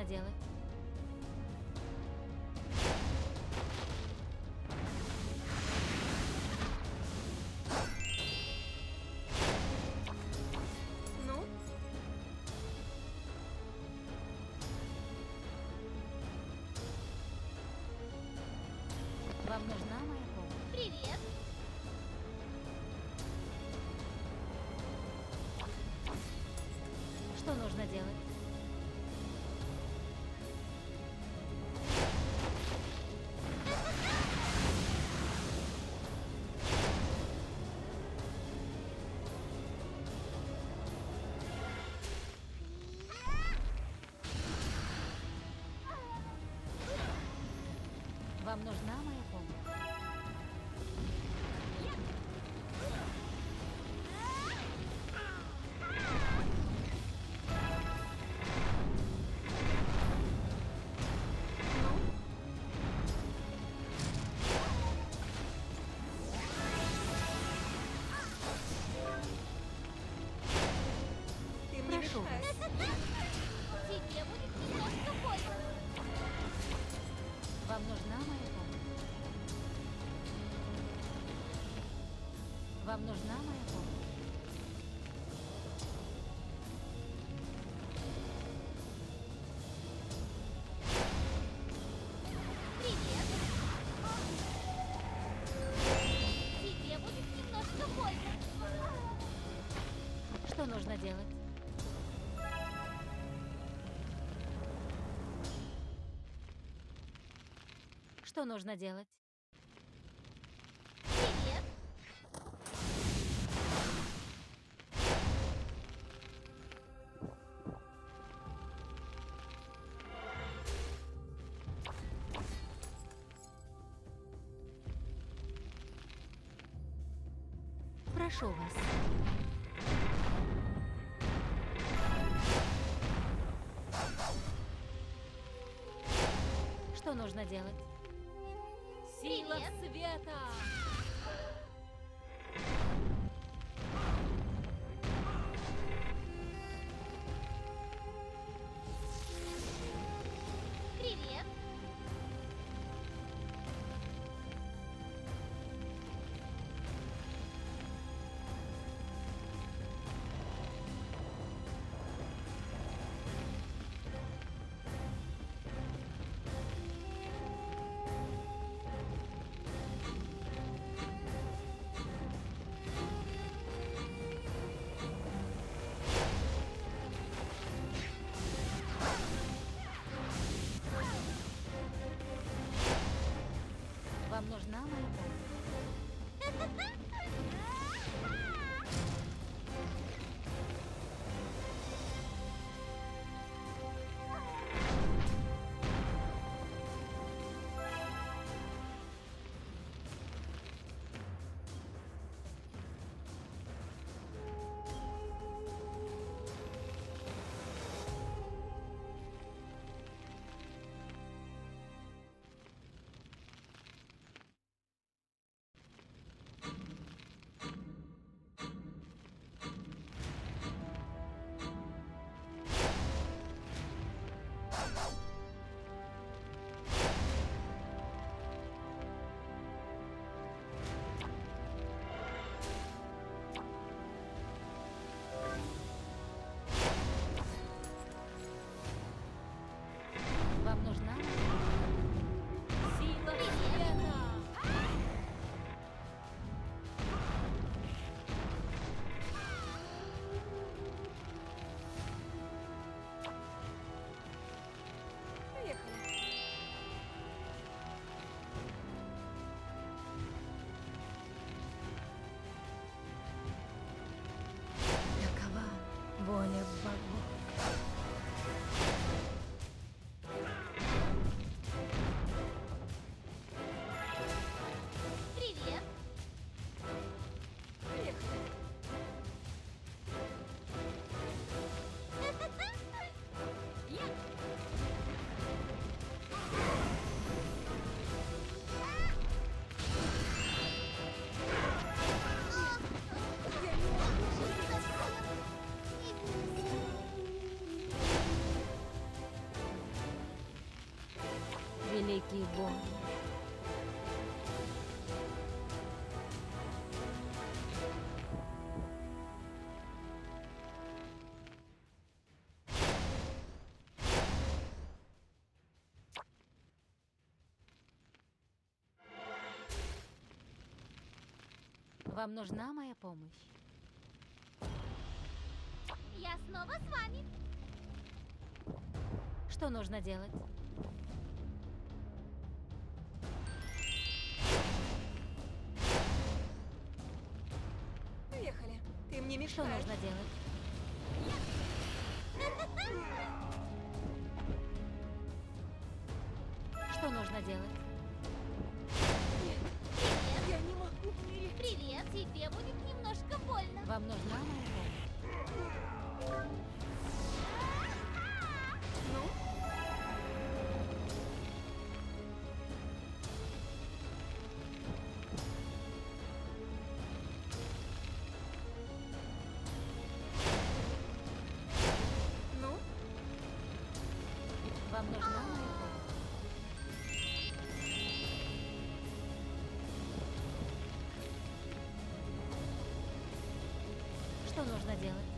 Нужно делать? Ну, Вам нужна моя помощь? привет. Что нужно делать? Вам нужна моя помощь? Вам нужна моя помощь? Что нужно делать? Что нужно делать? Прошу вас. Что нужно делать? Сила света! Нужна моя помощь? Вам нужна моя помощь? Я снова с вами. Что нужно делать? Поехали. Ты мне Что мешаешь. нужно делать? Что нужно делать? Привет. Тебе будет немножко больно. Вам нужна моя помощь? Что нужно делать?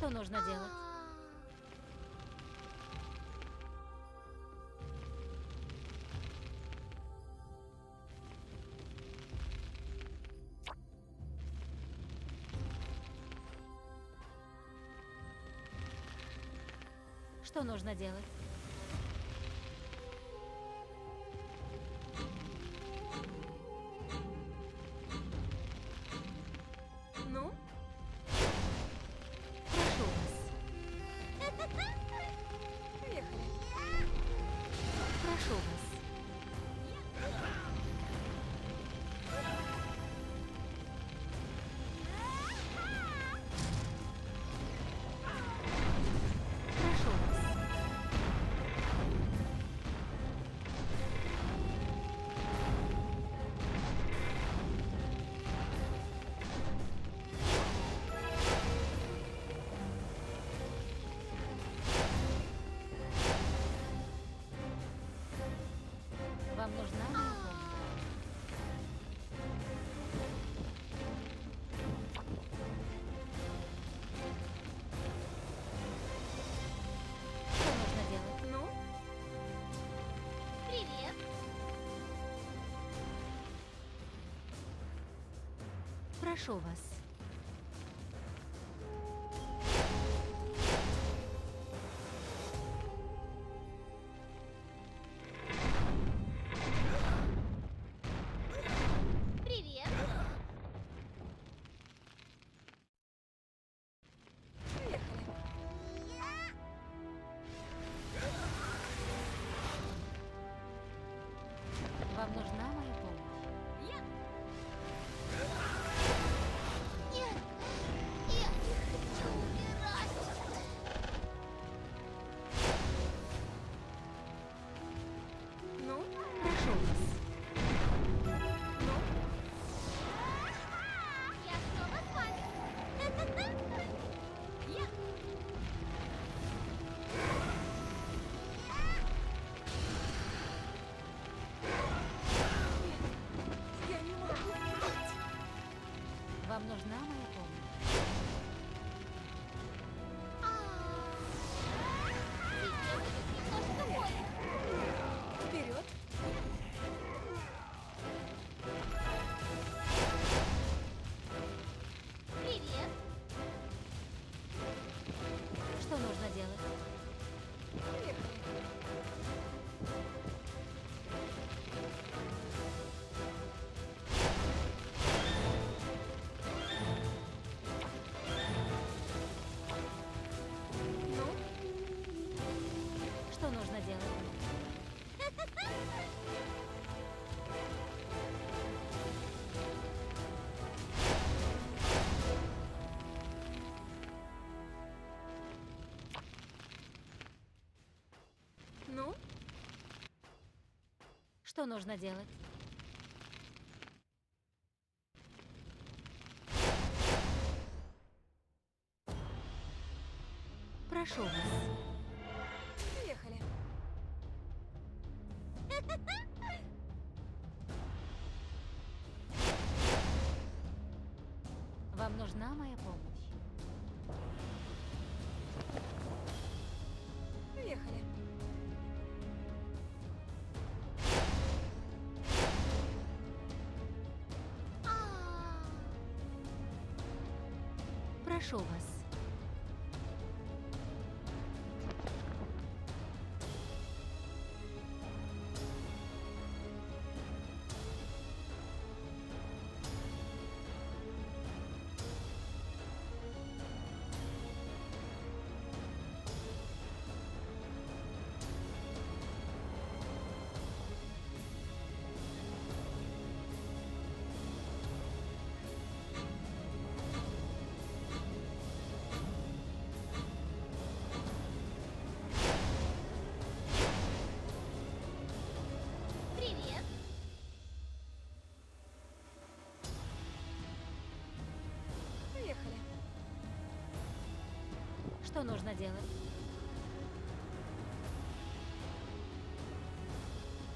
Что нужно делать? Что нужно делать? Вам нужна моя? Что нужно делать? Ну? Привет. Прошу вас. Что нужно делать? Прошу вас. поехали. Вам нужна моя помощь? Прошу вас. Что нужно делать?